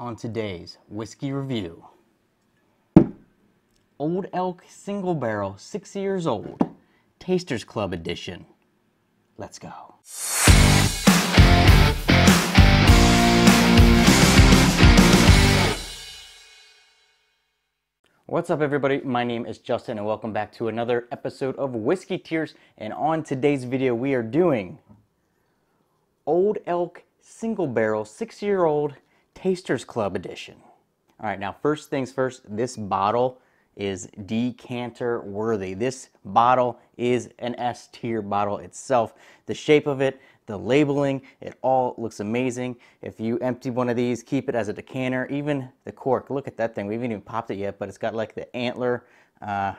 on today's whiskey review. Old Elk Single Barrel, six years old, Tasters Club edition. Let's go. What's up, everybody? My name is Justin, and welcome back to another episode of Whiskey Tiers. And on today's video, we are doing Old Elk Single Barrel, six year old Tasters Club edition. All right, now, first things first, this bottle is decanter worthy. This bottle is an S tier bottle itself. The shape of it, the labeling, it all looks amazing. If you empty one of these, keep it as a decanter. Even the cork, look at that thing. We haven't even popped it yet, but it's got like the antler uh,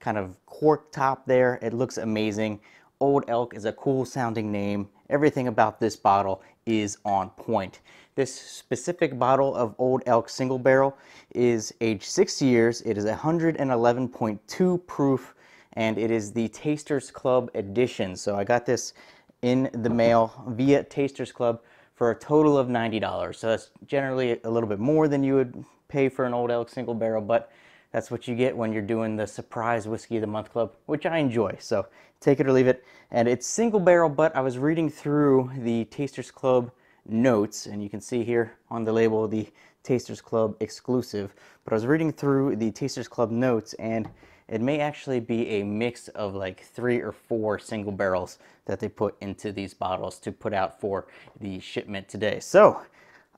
kind of cork top there. It looks amazing. Old Elk is a cool sounding name. Everything about this bottle is on point. This specific bottle of Old Elk single barrel is aged six years. It is 111.2 proof and it is the Tasters Club edition. So I got this in the mail via Tasters Club for a total of $90. So that's generally a little bit more than you would pay for an Old Elk single barrel, but that's what you get when you're doing the surprise whiskey of the month club, which I enjoy. So take it or leave it. And it's single barrel, but I was reading through the Tasters Club notes, and you can see here on the label the Tasters Club exclusive. But I was reading through the Tasters Club notes, and it may actually be a mix of like three or four single barrels that they put into these bottles to put out for the shipment today. So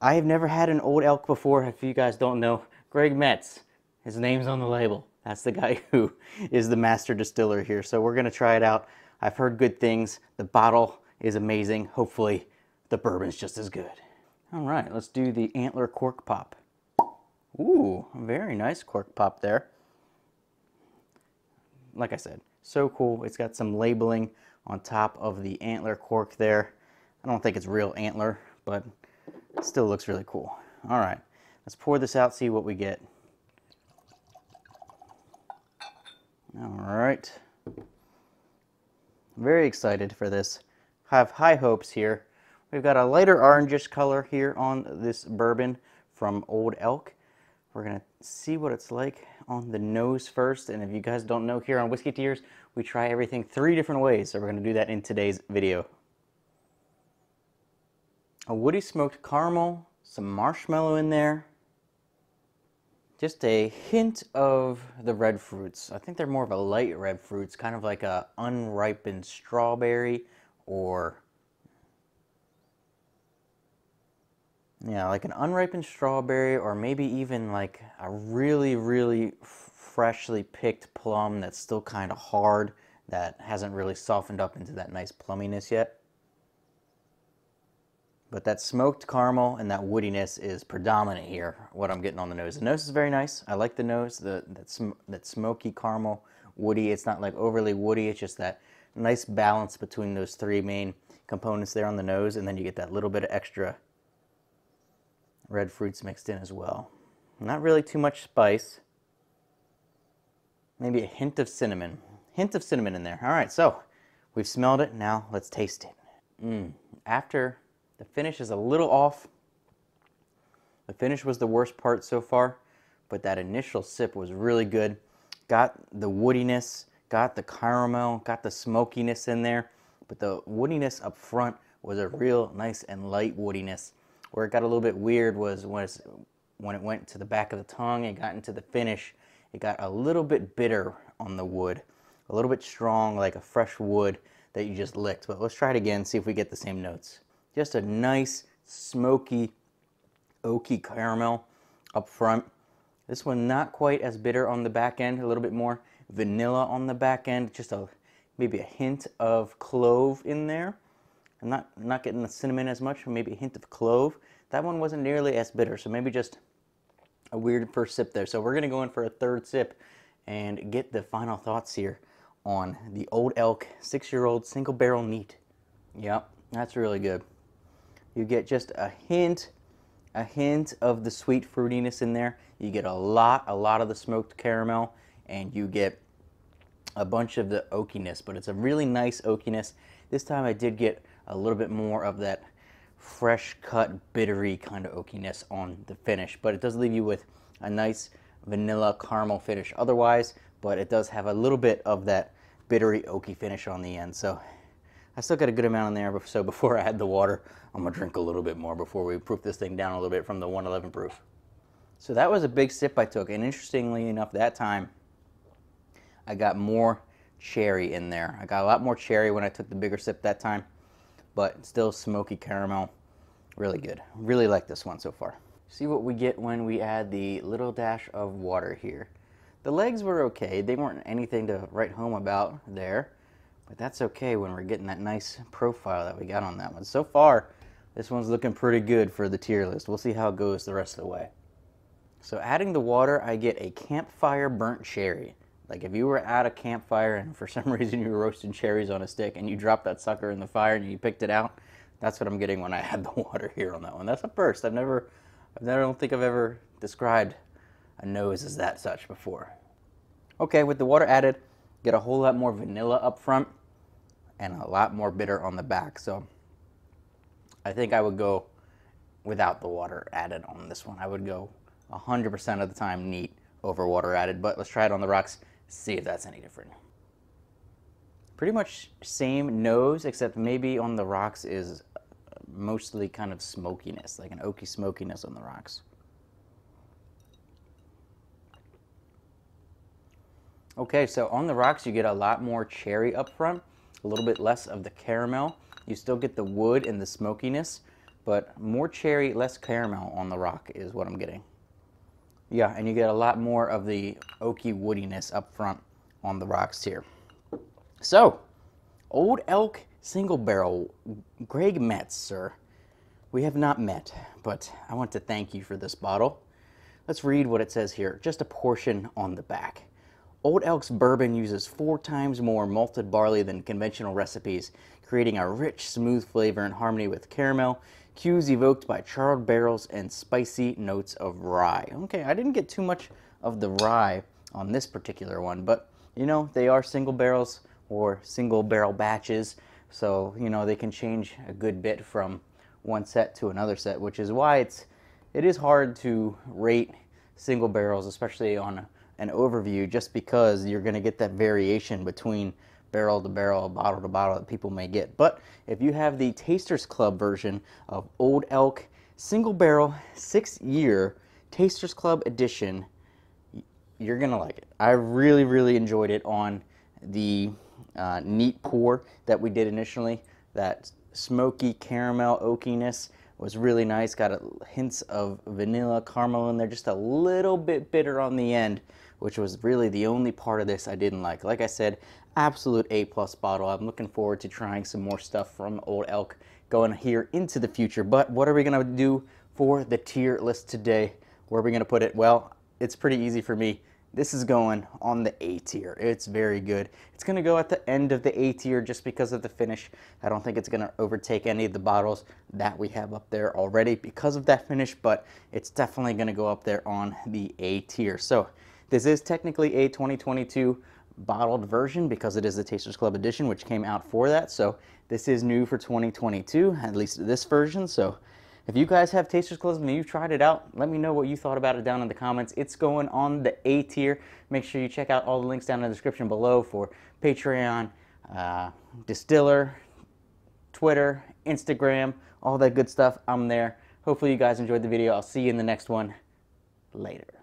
I have never had an old elk before. If you guys don't know, Greg Metze, his name's on the label. That's the guy who is the master distiller here. So we're gonna try it out. I've heard good things. The bottle is amazing. Hopefully the bourbon's just as good. All right, let's do the antler cork pop. Ooh, very nice cork pop there like I said, so cool. It's got some labeling on top of the antler cork there. I don't think it's real antler, but still looks really cool. All right, let's pour this out, see what we get. All right. Very excited for this. Have high hopes here. We've got a lighter orangish color here on this bourbon from Old Elk. We're gonna see what it's like on the nose first. And if you guys don't know here on Whiskey Tiers, we try everything three different ways. So we're gonna do that in today's video. A woody smoked caramel, some marshmallow in there. Just a hint of the red fruits. I think they're more of a light red fruits, kind of like a unripened strawberry or Yeah, like an unripened strawberry or maybe even like a really, really freshly picked plum that's still kind of hard that hasn't really softened up into that nice plumminess yet. But that smoked caramel and that woodiness is predominant here, what I'm getting on the nose. The nose is very nice. I like the nose, the, that, sm that smoky caramel, woody. It's not like overly woody. It's just that nice balance between those three main components there on the nose. And then you get that little bit of extra red fruits mixed in as well. Not really too much spice. Maybe a hint of cinnamon. Hint of cinnamon in there. All right, so we've smelled it. Now let's taste it. Mm. After the finish is a little off. The finish was the worst part so far, but that initial sip was really good. Got the woodiness, got the caramel, got the smokiness in there, but the woodiness up front was a real nice and light woodiness. Where it got a little bit weird was when, when it went to the back of the tongue and got into the finish, it got a little bit bitter on the wood, a little bit strong like a fresh wood that you just licked. But let's try it again, see if we get the same notes. Just a nice, smoky, oaky caramel up front. This one not quite as bitter on the back end, a little bit more vanilla on the back end, just a maybe a hint of clove in there. I'm not, not getting the cinnamon as much, maybe a hint of clove. That one wasn't nearly as bitter, so maybe just a weird first sip there. So we're gonna go in for a third sip and get the final thoughts here on the Old Elk six-year-old single barrel neat. Yep, that's really good. You get just a hint, a hint of the sweet fruitiness in there. You get a lot, a lot of the smoked caramel, and you get a bunch of the oakiness, but it's a really nice oakiness. This time I did get a little bit more of that fresh cut, bittery kind of oakiness on the finish, but it does leave you with a nice vanilla caramel finish otherwise, but it does have a little bit of that bittery oaky finish on the end. So I still got a good amount in there, so before I add the water, I'm gonna drink a little bit more before we proof this thing down a little bit from the 111 proof. So that was a big sip I took, and interestingly enough, that time I got more cherry in there. I got a lot more cherry when I took the bigger sip that time, but still smoky caramel. Really good. Really like this one so far. See what we get when we add the little dash of water here. The legs were okay. They weren't anything to write home about there, but that's okay when we're getting that nice profile that we got on that one. So far, this one's looking pretty good for the tier list. We'll see how it goes the rest of the way. So adding the water, I get a campfire burnt cherry. Like if you were at a campfire and for some reason you were roasting cherries on a stick and you dropped that sucker in the fire and you picked it out, that's what I'm getting when I add the water here on that one. That's a first. I've never, I don't think I've ever described a nose as that such before. Okay, with the water added, get a whole lot more vanilla up front and a lot more bitter on the back. So I think I would go without the water added on this one. I would go 100% of the time neat over water added, but let's try it on the rocks, see if that's any different. Pretty much same nose, except maybe on the rocks is mostly kind of smokiness, like an oaky smokiness on the rocks. Okay, so on the rocks you get a lot more cherry up front, a little bit less of the caramel. You still get the wood and the smokiness, but more cherry, less caramel on the rock is what I'm getting. Yeah, and you get a lot more of the oaky woodiness up front on the rocks here. So, Old Elk Single Barrel, Greg Metze, sir. We have not met, but I want to thank you for this bottle. Let's read what it says here, just a portion on the back. Old Elk's bourbon uses four times more malted barley than conventional recipes, creating a rich, smooth flavor in harmony with caramel, cues evoked by charred barrels, and spicy notes of rye. Okay, I didn't get too much of the rye on this particular one, but you know, they are single barrels or single barrel batches, so you know, they can change a good bit from one set to another set, which is why it's it is hard to rate single barrels, especially on an overview, just because you're going to get that variation between barrel to barrel, bottle to bottle that people may get. But if you have the Tasters Club version of Old Elk Single Barrel Six Year Tasters Club Edition, you're going to like it. I really, really enjoyed it on the uh, neat pour that we did initially. That smoky caramel oakiness was really nice. Got a hints of vanilla caramel in there, just a little bit bitter on the end, which was really the only part of this I didn't like. Like I said, absolute A plus bottle. I'm looking forward to trying some more stuff from Old Elk going here into the future. But what are we gonna do for the tier list today? Where are we gonna put it? Well, it's pretty easy for me. This is going on the A tier. It's very good. It's going to go at the end of the A tier just because of the finish. I don't think it's going to overtake any of the bottles that we have up there already because of that finish, but it's definitely going to go up there on the A tier. So this is technically a 2022 bottled version because it is the Tasters Club edition, which came out for that. So this is new for 2022, at least this version. So if you guys have Tasters Club and you've tried it out, let me know what you thought about it down in the comments. It's going on the A tier. Make sure you check out all the links down in the description below for Patreon, uh, Distiller, Twitter, Instagram, all that good stuff. I'm there. Hopefully you guys enjoyed the video. I'll see you in the next one. Later.